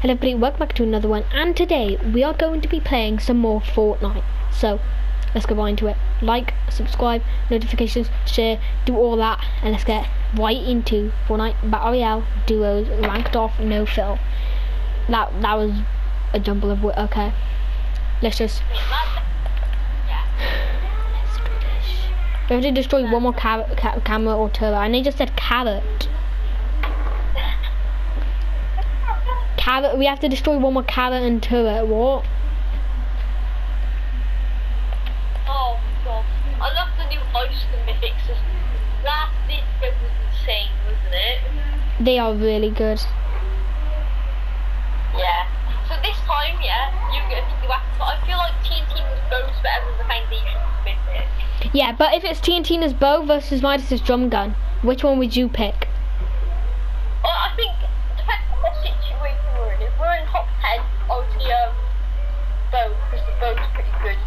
Hello everybody, welcome back to another one and today we are going to be playing some more Fortnite. So, let's go right into it. Like, subscribe, notifications, share, do all that and let's get right into Fortnite Battle Royale Duos ranked off no fill. That that was a jumble of wo- okay. Let's just we have to destroy one more carrot, ca- camera or turbo and they just said carrot. Carrot, we have to destroy one more carrot and turret, what? Oh god, I love the new ice and mythics. Last video was insane, wasn't it? They are really good. Yeah. So this time, yeah, you get you have to, I feel like TNT was goes better than the foundation mythic. Yeah, but if it's TNTina's bow versus Midas's drum gun, which one would you pick? Well, I think depends on what situation we're in. If we're in top ten, obviously um, bow because the bow's pretty good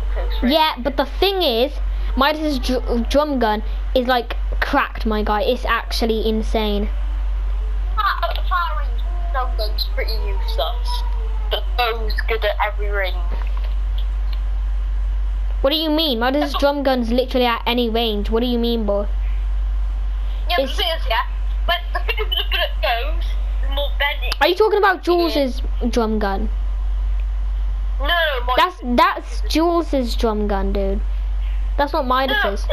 for. Yeah, but the thing is, Midas's dr- drum gun is like cracked, my guy. It's actually insane. Far, far range drum gun's pretty useless. The bow's good at every range. What do you mean? Midas's drum gun's literally at any range. What do you mean, boy? Yeah, It's- the thing is, yeah, but the bigger the bullet goes, the more bending. Are you talking about Jules's drum gun? No, my, That's that's Jules's drum gun, dude. That's not mine. no, Midas's.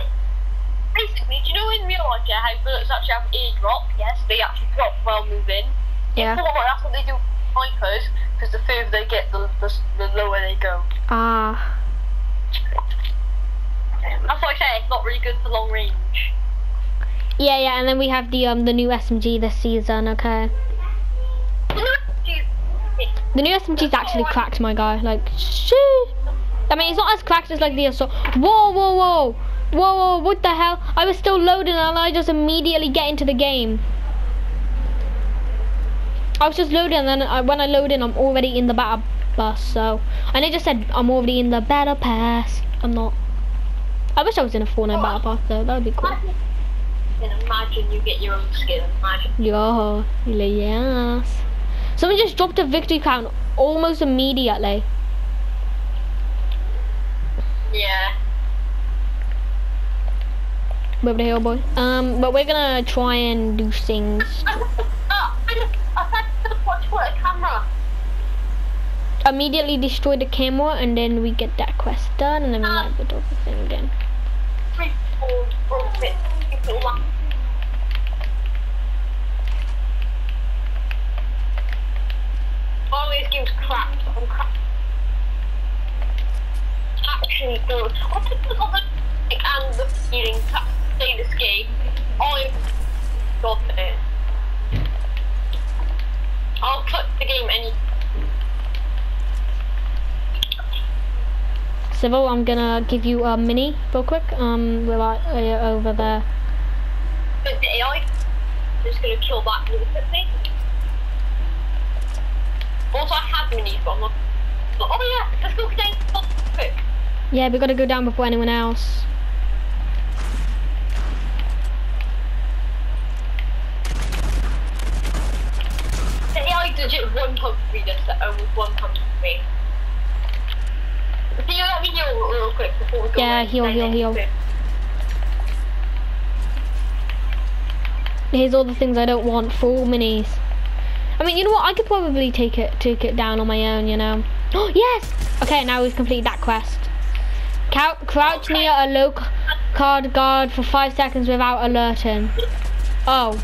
Basically, do you know in real life, yeah, how bullets actually have airdrop? Yes, they actually drop while moving. Yeah. That's what they do with snipers, because the further they get, the, the, the lower they go. Ah. That's why I say it's not really good for long range. Yeah, yeah, and then we have the um the new SMG this season. Okay. The new SMG's actually cracked, my guy. Like, shit. I mean, it's not as cracked as like the assault. Whoa, whoa, whoa, whoa, whoa! What the hell? I was still loading, and I just immediately get into the game. I was just loading, and then I, when I load in, I'm already in the battle bus. So, and it just said I'm already in the battle pass. I'm not. I wish I was in a Fortnite battle pass though. That would be cool. Imagine, imagine you get your own skin. Imagine. Yo, yes. Someone just dropped a victory count almost immediately. Yeah. Over the hill, boy. Um, but we're gonna try and do things. I I said watch for a camera. Immediately destroy the camera, and then we get that quest done, and then we might put the thing again. Three, four, four, six, six, one. This game's crap. I'm crap. Actually good. What was on the and the feeling to play this game? I got it. I'll cut the game any Civil, I'm gonna give you a mini real quick. Um, we're right uh, over there. with the AI. Just gonna kill that really quickly. Also, I have minis, but I'm not. Oh yeah, let's go down quick. Yeah, we gotta go down before anyone else. The AI legit one me this uh, with one pumped me. Can you let me heal real quick before we go? Yeah, heal, heal, heal. Here's all the things I don't want. Full minis. I mean, you know what? I could probably take it take it down on my own. You know. Oh yes. Okay, now we've completed that quest. Cou- crouch near a low card guard for five seconds without alerting. Oh,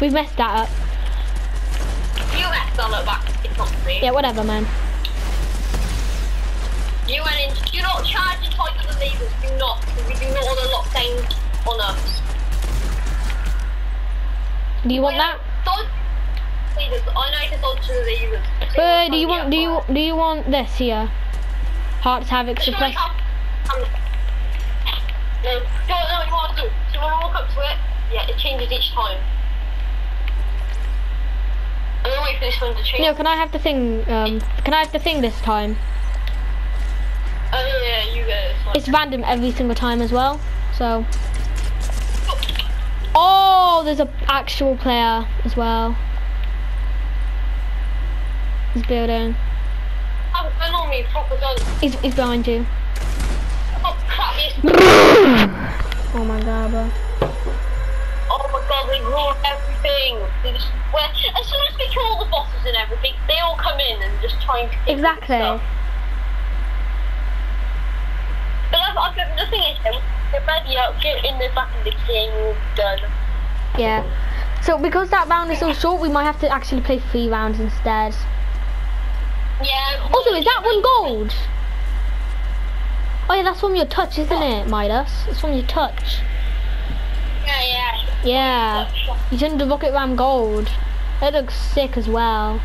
we've messed that up. You messed on it back. It's not me. Yeah, whatever, man. You went in. Do not charge and tight the levers. Do not. We do not want to lock down on us. Do you want that? Dodge levers. I know to dodge the levers. Wait, wait, do you want do you do you want this here? Hearts havoc suppress. No, no, no, you want to do. So when I walk up to it, yeah, it changes each time. I'm gonna wait for this one to change. No, can I have the thing? Um, can I have the thing this time? Oh yeah, you get this one. It's random every single time as well. So. Oh, there's an actual player as well. He's building. Have a gun on me. He's, he's behind you. Oh crap. Oh my god, bro. Oh my god, they ruined everything. They just, as soon as we kill all the bosses and everything, they all come in and just try and kill Exactly. But I've, I've, the thing is, though, they're ready out, get in the back of the. Yeah. So because that round is so short, we might have to actually play three rounds instead. Yeah. Also, is that one gold? Oh yeah, that's from your touch, isn't it, Midas? It's from your touch. Yeah, yeah. Yeah. You turned the rocket ram gold. That looks sick as well.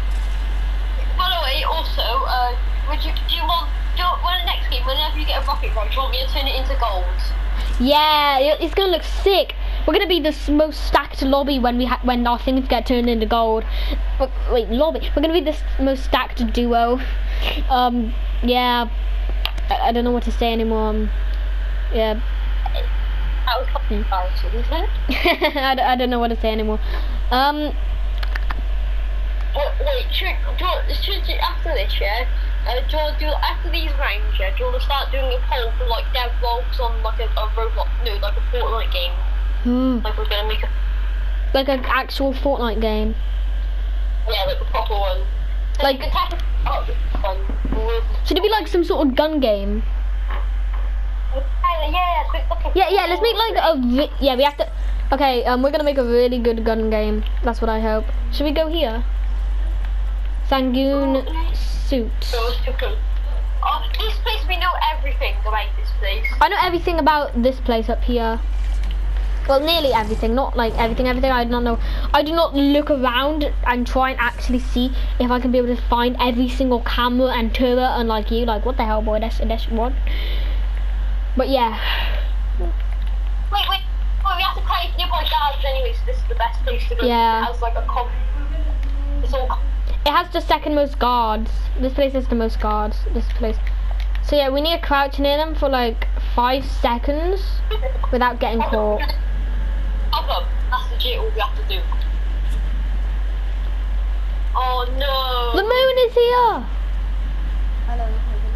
By the way, also, uh, would you, do you want, do you, next game, whenever you get a rocket rod, do you want me to turn it into gold? Yeah, it's gonna look sick. We're gonna be the most stacked lobby when we ha- when our things get turned into gold. But, wait, lobby. We're gonna be the most stacked duo. Um, yeah. I, I don't know what to say anymore. Um, yeah. That was quite embarrassing, isn't it? I, d- I don't know what to say anymore. Um, Wait, wait, should, do should after this, yeah? Uh, do you do, after these rounds, yeah, do you want to start doing a poll for, like, dev vlogs on, like, a, a Roblox, no, like a Fortnite game? hmm, Like, we're gonna make a, like an actual Fortnite game. yeah, like a proper one. So Like- you can tap it up this one. with- Should it be like some sort of gun game? Yeah, yeah, okay. Yeah, yeah. Let's make like a vi- yeah. We have to. Okay, um, we're gonna make a really good gun game. That's what I hope. Should we go here? Sanguine suit. So. Oh, this place, we know everything about this place. I know everything about this place up here. Well, nearly everything. Not like everything. Everything I do not know. I do not look around and try and actually see if I can be able to find every single camera and turret. Unlike you, like what the hell, boy? That's that's what. But yeah. Wait, wait. Well, we have to play nearby guards anyway, so this is the best place to go. Yeah. As like a com. It's all. It has the second most guards. This place has the most guards. This place. So yeah, we need to crouch near them for like five seconds without getting caught. Problem. That's legit all we have to do. Oh no. The moon is here.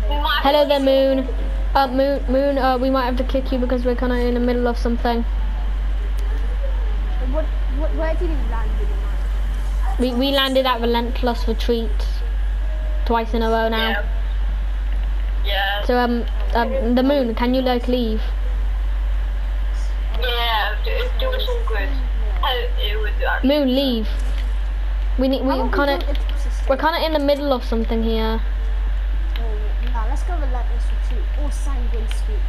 We might have Hello to- there, moon. Uh, moon, moon. Uh, we might have to kick you because we're kind of in the middle of something. What, what, where did he land in the We we landed at Relentless Retreat twice in a row now. Yeah. Yeah. So um, um, the moon. Can you like leave? Yeah. Do, do us all good. How it would. Moon, leave. We need. We How kind about of. we go into system? We're kind of in the middle of something here. Oh, nah, let's go Relentless Retreat or Sanguine Suite.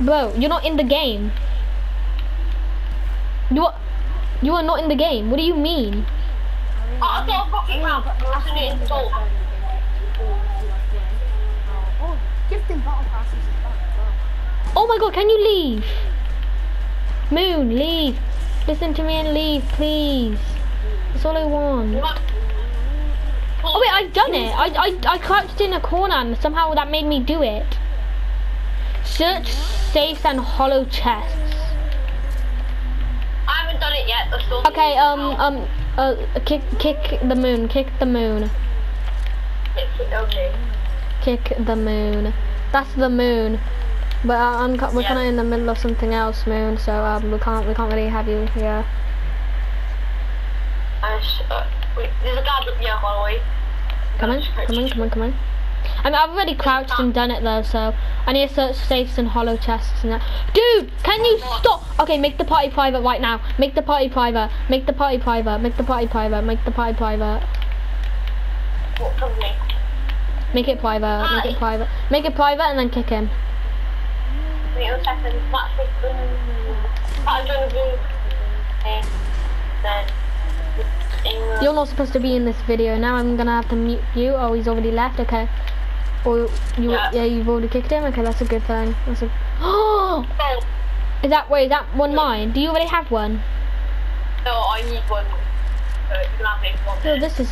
Bro, you're not in the game. You are, you are not in the game. What do you mean? I mean, Oh, I got a rocket round. but Wasn't after it the installed? game, or, like, yeah. Oh, oh, gifting battle passes is back. Oh my god, can you leave? Moon, leave. Listen to me and leave, please. That's all I want. Oh wait, I've done it. I, I, I crouched in a corner and somehow that made me do it. Search safes and hollow chests. I haven't done it yet. Okay, um, um, uh, kick, kick the moon, kick the moon, Okay. kick the moon. That's the moon. But uh, I'm, we're Yeah. kind of in the middle of something else, moon. So um, we can't, we can't really have you here. Uh, wait, there's a guard up here, by the way. Come on, come on, come on, come on. I mean, I've already crouched and done it though, so I need to search safes and hollow chests and that. Dude, can you stop? Okay, make the party private right now. Make the party private. Make the party private. Make the party private. Make the party private. What company? Make it private. Make it private. Make it private and then kick him. Wait a second. Match with blue. I'm blue. Okay. Then. England. You're not supposed to be in this video. Now I'm gonna have to mute you. Oh, he's already left. Okay. Or you, Yeah. yeah, you've already kicked him. Okay, that's a good thing. That's a. Oh, Oh, is that wait? Is that one mine? Do you already have one? no, I need one. Uh, you can have it one. No, this is.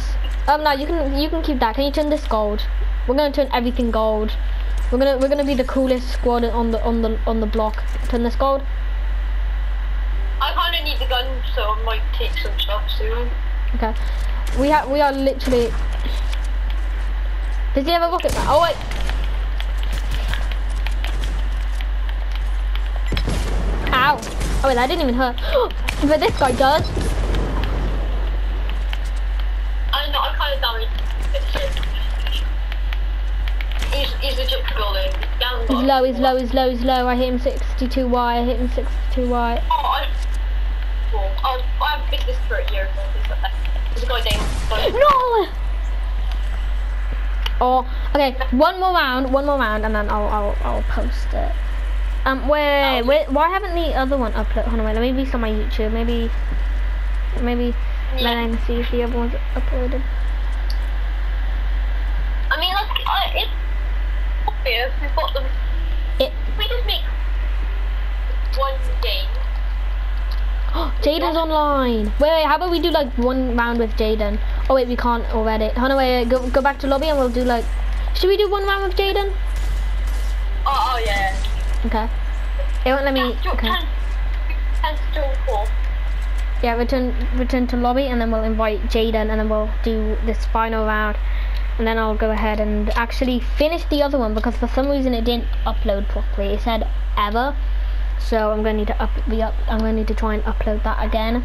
Um, no, you can you can keep that. Can you turn this gold? We're gonna turn everything gold. We're gonna we're gonna be the coolest squad on the on the on the block. Turn this gold. I kind of need the gun, so I might take some stuff soon. Okay. We have we are literally. Does he have a rocket? man? Oh wait. Ow. Oh wait, that didn't even hurt. but this guy does. I know, I kind of damaged. He's, he's legit building. Down He's low, he's low, he's low, he's low. I hit him 62Y, I hit him 62Y. Oh, I, cool. Oh, I haven't missed this for a year. There's a guy down. No! Oh, okay, one more round, one more round, and then I'll, I'll, I'll post it. Um, wait, wait, why haven't the other one uploaded? Hold on, wait, let me be on my YouTube. Maybe, maybe, let me see if the other one's uploaded. I mean, like, uh, it's obvious. We've got them. It, We just make one game. Jaden's online. Wait, wait, how about we do like one round with Jaden? Oh wait, we can't already. Wait, wait, uh, go, go back to lobby and we'll do like, should we do one round with Jaden? Oh, oh yeah. Okay. It won't let me, okay. ten, ten to four. Yeah, return return to lobby and then we'll invite Jaden and then we'll do this final round. And then I'll go ahead and actually finish the other one because for some reason it didn't upload properly. It said ever. So I'm gonna need to up the up I'm gonna need to try and upload that again.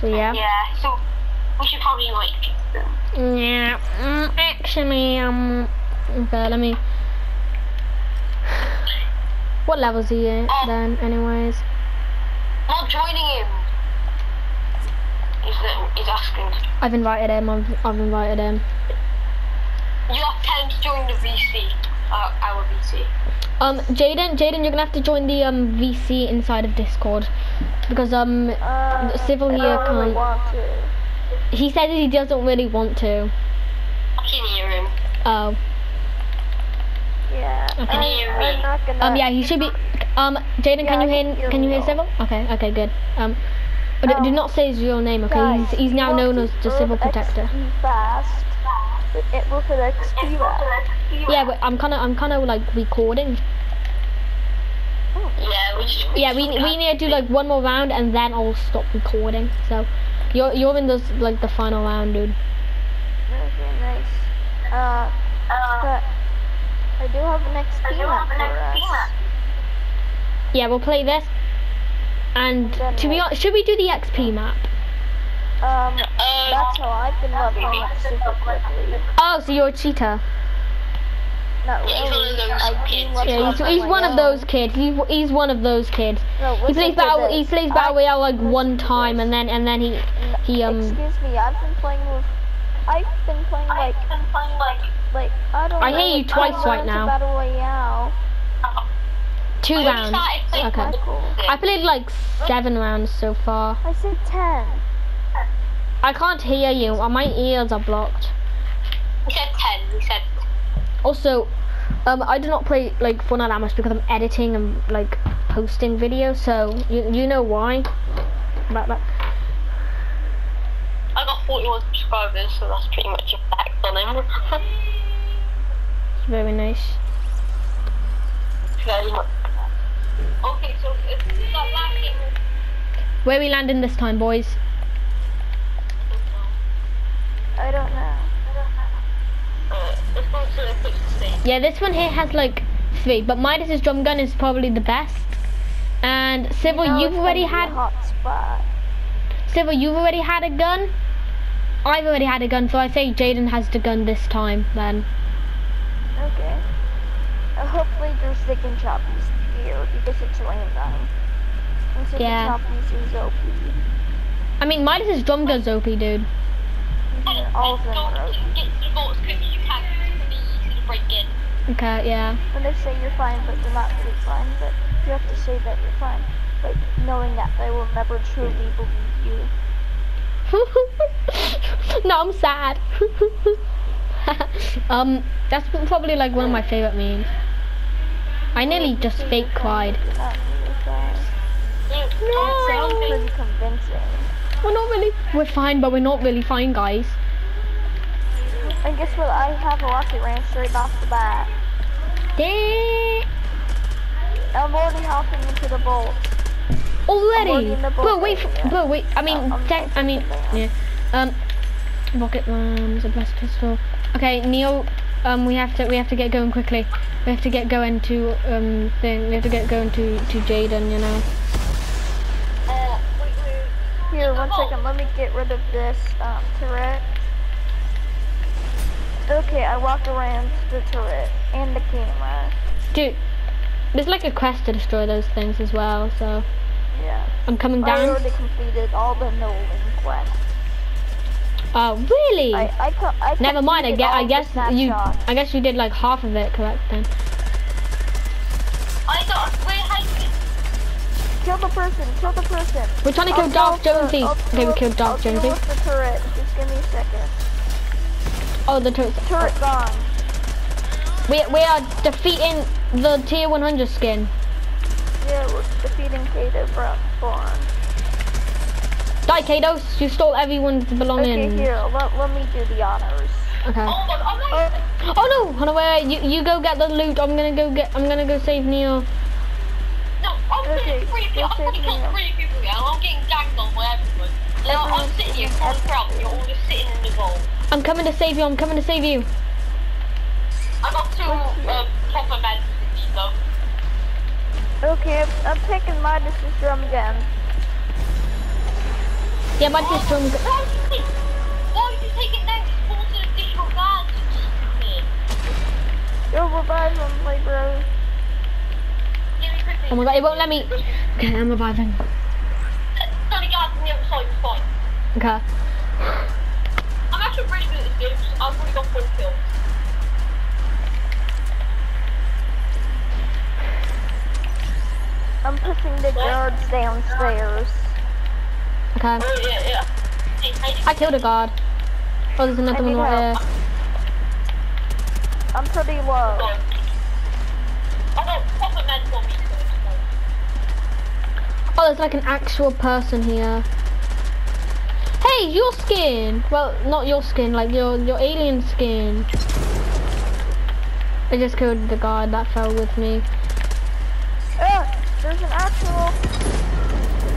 So yeah. Yeah, so we should probably like fix them. Yeah. Mm, actually um okay, let me What levels are you Oh. then anyways? Not joining him. He's, uh, he's asking. I've invited him, I've, I've invited him. You have time to join the VC. Uh, our VC. Um, Jaden, Jaden, you're gonna have to join the um VC inside of Discord because um Uh, Civil here don't really can't. Want to. he said he doesn't really want to. I can hear him. Oh, Yeah, Okay. I, I'm not gonna. um, yeah, he should be. Um, Jaden, Yeah, can you hear? hear Can you hear Will. Civil? Okay, okay, good. Um, but do- do not say his real name, okay? Guys, he's, he's now known as the Civil Protector. XP fast. It, it will put XP back. Yeah, but I'm kind of, I'm kind of like recording. Yeah, we just. Yeah, we we need to do like one more round and then I'll stop recording. So, you're you're in this like the final round, dude. Okay, nice. Uh, but I do have an XP map for us. Yeah, we'll play this. And Then to be honest, should we do the XP map? Um, Um, that's how I've been leveling up super quickly. Oh, so you're a cheater. Not He's one of those kids. Yeah, he's, he's one of those kids. He's, he's one of those kids. No, He plays to battle. He plays battle I- royale like one time, and then and then he he um. Excuse me, I've been playing with. I've been playing like like I don't. I know, hear you twice five right now. Battle Royale. Two I rounds. started Okay. I played like seven rounds so far. I said ten. I can't hear you. My ears are blocked. He said 10. He said. Also, um, I do not play like Fortnite that much because I'm editing and like posting videos. So you you know why? But, but I got 41 subscribers, so that's pretty much a fact on him. it's very nice. Very much. Okay, so it's that last game. Where we landing this time, boys? I don't know. Uh, let's go to the quick stage. Yeah, this one here has like three, but Midas's drum gun is probably the best. And Civil, Now you've it's already gonna be a had hot spot. Civil, you've already had a gun. I've already had a gun, so I say Jaden has the gun this time. Then Okay. Uh, hopefully there's Stick and Choppies here because it's random. And Stick Yeah. and Choppies is OP. I mean Midas's drum gun's OP, dude. Mhm, All of them are OP. get to the vault as quick as you can. It's gonna be easy to break in. Okay, yeah. When they say you're fine, but you're not really fine, but you have to say that you're fine. Like, knowing that they will never truly believe you. no, I'm sad. um, that's probably like one of my favorite memes. I nearly just fake cried. No. It sounds pretty convincing. We're not really. We're fine, but we're not really fine, guys. And guess what? I have a rocket ranch straight off the bat. Dang. I'm already hopping into the bolt. Already? working the Bro, wait, bullseye, f- yeah. bro, wait. I mean, I'm- I'm I mean, yeah. Um, rocket bombs, a blast pistol. Okay, Neil. Um, we have to, we have to get going quickly. We have to get going to um thing. We have to get going to to Jaden. You know. Uh, wait, wait. Here, The one vault. second. Let me get rid of this um, turret. Okay, I walk around the turret and the camera. Dude, there's like a quest to destroy those things as well. So Yeah. I'm coming down. I down. already completed all the Nolan quests. Oh, really? I, I, co- I Never mind. I guess, I guess you, snapshots. I guess you did like half of it correct then. I got. Wait, how you? Kill the person, kill the person. We're trying to kill I'll Darth deal Jonesy. Okay, we killed Darth I'll Jonesy. with the turret. Just give me a second. Oh, the turret. Turret oh. gone. We we are defeating the tier 100 skin. Yeah, we're defeating Kato Brown Spawn. Die, Kado's. You stole everyone's belongings. Okay, belongings. here, let, let me do the honors. Okay. Oh my! Oh my! Oh, oh no! Hold on, wait, you you go get the loot. I'm gonna go get. I'm gonna go save Neil. No, I'm Okay, getting three people. I'm gonna kill three people now. I'm getting ganked on by everyone. And I'm, I'm sitting here, getting full of and you're all just sitting in the goal. I'm coming to save you. I'm coming to save you. I got two um, proper meds with though. Okay, I'm, I'm taking Midas's drum again. Yeah, my just Oh, from. Why would you take, why would you take it next? It's full additional guards, you stupid. Go revive him, play bro. Give me quickly. Oh my god! It won't let me. Okay, I'm reviving. Tony guards on the other side, it's fine. Okay. I'm actually pretty good at this game, so I've got one kill. I'm pushing the guards downstairs. Okay. Oh, yeah, yeah. Hey, I killed a guard. Oh, there's another one need right help. here. I'm pretty low. doing? I got proper meds on me, so it's fine. Oh, there's like an actual person here. Hey, your skin. Well, not your skin, like your your alien skin. I just killed the guard that fell with me. Ah, there's an actual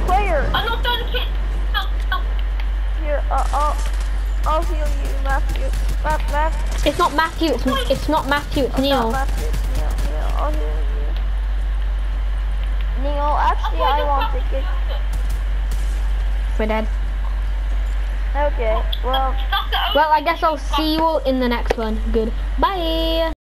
player. I'm not done, kid. Help, help. Here, uh, I'll, I'll heal you, Matthew. Matt, Matt, It's not Matthew. It's it's not Matthew. It's not Neil. Matthew. Neil, Neil, I'll heal you. Neil, actually, I want to get. We're dead. Okay, well. Well, I guess I'll see you all in the next one. Goodbye.